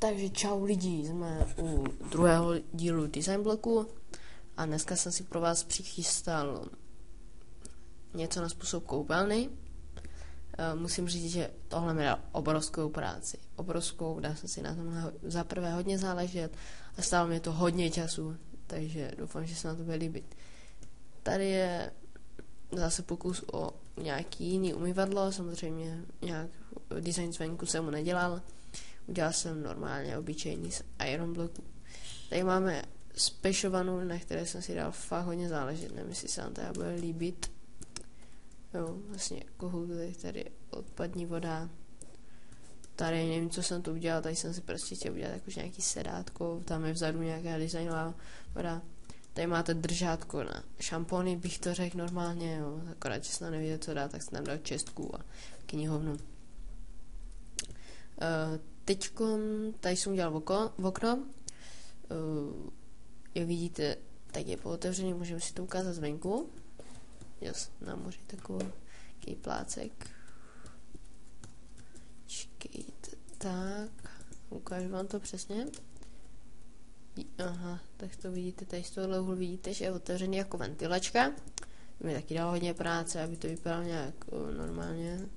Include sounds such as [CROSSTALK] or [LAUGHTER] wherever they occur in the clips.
Takže čau lidi, jsme u druhého dílu Design bloku a dneska jsem si pro vás přichystal něco na způsob koupelny. Eh, musím říct, že tohle mi dal obrovskou práci. Obrovskou, dá jsem si na tom za prvé hodně záležet a stálo mě to hodně času, takže doufám, že se na to bude líbit. Tady je zase pokus o nějaký jiný umyvadlo, samozřejmě nějak design zvenku jsem mu nedělal Udělal jsem normálně obyčejný z Iron bloku. Tady máme spešovanou, na které jsem si dal fakt hodně záležet, nevím, jestli se vám teda bude líbit. Jo, vlastně kohoutek, tady odpadní voda. Tady nevím, co jsem tu udělal, tady jsem si prostě chtěl udělat jakož nějaký sedátko, tam je vzadu nějaká designová voda. Tady máte držátko na šampony, bych to řekl normálně, jo. akorát, že jsem nevěděl, co dát, tak jsem tam dal čestku a knihovnu. Uh, Teď tady jsem udělal oko, v okno. Uh, jak vidíte, tak je pootevřený, můžeme si to ukázat zvenku. Jas, na moři takový plácek. Čekejte, tak, ukážu vám to přesně. Aha, tak to vidíte, tady z tohohle úhlu vidíte, že je otevřený jako ventilačka. Mi taky dalo hodně práce, aby to vypadalo nějak normálně.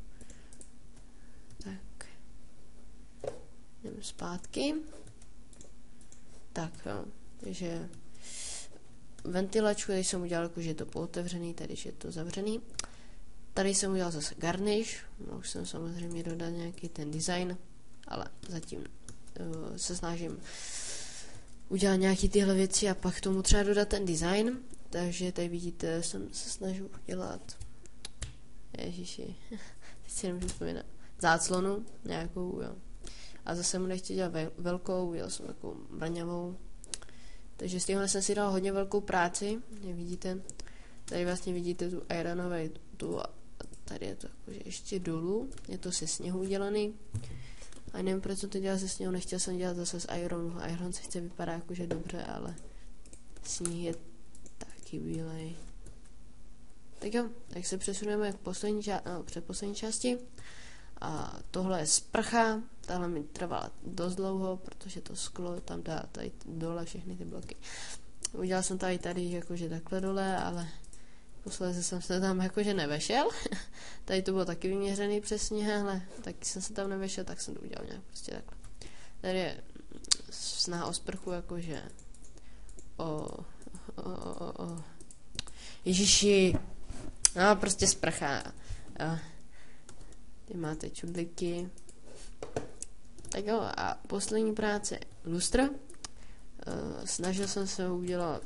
Zpátky. Tak jo, takže ventilačku, tady jsem udělal, jako, že je to pootevřený, tady že je to zavřený. Tady jsem udělal zase garnish, mohl jsem samozřejmě dodat nějaký ten design, ale zatím uh, se snažím udělat nějaký tyhle věci a pak tomu třeba dodat ten design. Takže tady vidíte, jsem se snažil udělat Ježiši, [LAUGHS] teď si nemůžu vzpomínat záclonu nějakou, jo a zase mu nechtěl dělat velkou, udělal jsem takovou mraňavou. Takže z téhle jsem si dal hodně velkou práci, jak vidíte. Tady vlastně vidíte tu ironové tu a tady je to jakože ještě dolů, je to se sněhu udělaný. A nevím, proč jsem to dělal se sněhu, nechtěl jsem dělat zase z ironu. Iron se chce vypadá jakože dobře, ale sníh je taky bílej. Tak jo, tak se přesuneme k poslední, ča- no, předposlední části. A tohle je sprcha, tahle mi trvala dost dlouho, protože to sklo tam dá tady dole všechny ty bloky. Udělal jsem tady tady jakože takhle dole, ale posledně jsem se tam jakože nevešel. [LAUGHS] tady to bylo taky vyměřený přesně, ale taky jsem se tam nevešel, tak jsem to udělal nějak prostě takhle. Tady je snaha o sprchu jakože o, o, o, o Ježiši, no prostě sprcha. Ty máte čudliky. Tak jo, a poslední práce lustra. Uh, snažil jsem se ho udělat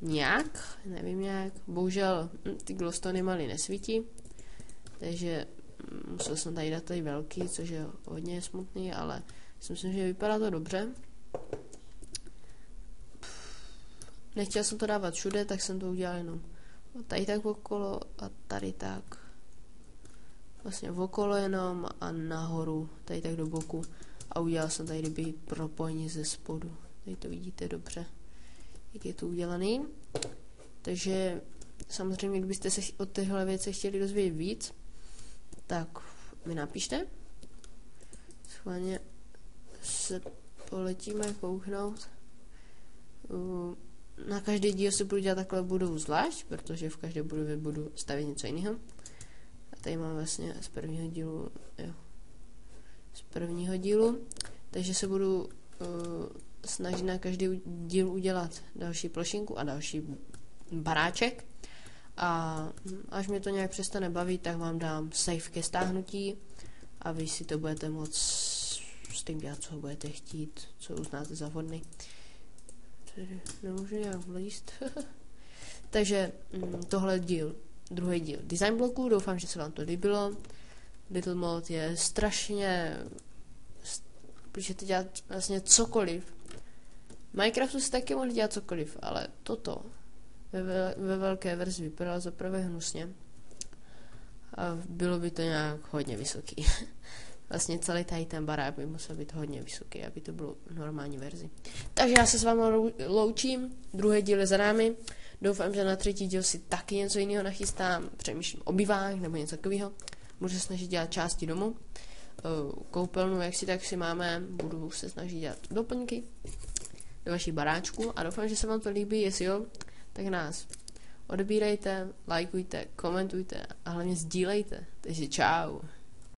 nějak, nevím jak. Bohužel hm, ty glowstony malý nesvítí, takže hm, musel jsem tady dát tady velký, což je hodně smutný, ale myslím, že vypadá to dobře. Nechtěl jsem to dávat všude, tak jsem to udělal jenom tady tak okolo a tady tak vlastně okolo jenom a nahoru, tady tak do boku a udělal jsem tady kdyby propojení ze spodu. Tady to vidíte dobře, jak je to udělaný. Takže samozřejmě, kdybyste se od téhle věci chtěli dozvědět víc, tak mi napište. Schválně se poletíme kouknout. Na každý díl si budu dělat takhle budovu zvlášť, protože v každé budově budu stavět něco jiného tady mám vlastně z prvního dílu, jo, z prvního dílu, takže se budu uh, snažit na každý díl udělat další plošinku a další baráček a až mě to nějak přestane bavit, tak vám dám save ke stáhnutí a vy si to budete moct s tím dělat, co budete chtít, co uznáte za vhodný. Tady nemůžu nějak vlíst. [LAUGHS] Takže mm, tohle díl druhý díl design bloku. Doufám, že se vám to líbilo. Little Mod je strašně... Můžete dělat vlastně cokoliv. Minecraftu se taky mohli dělat cokoliv, ale toto ve, ve velké verzi vypadalo za prvé hnusně. A bylo by to nějak hodně vysoký. [LAUGHS] vlastně celý tady ten barák by musel být hodně vysoký, aby to bylo normální verzi. Takže já se s vámi loučím, druhý díl je za námi. Doufám, že na třetí díl si taky něco jiného nachystám, přemýšlím o bivách nebo něco takového. Můžu se snažit dělat části domů. koupelnu, jak si tak si máme, budu se snažit dělat doplňky do vaší baráčku a doufám, že se vám to líbí, jestli jo, tak nás odebírejte, lajkujte, komentujte a hlavně sdílejte. Takže čau.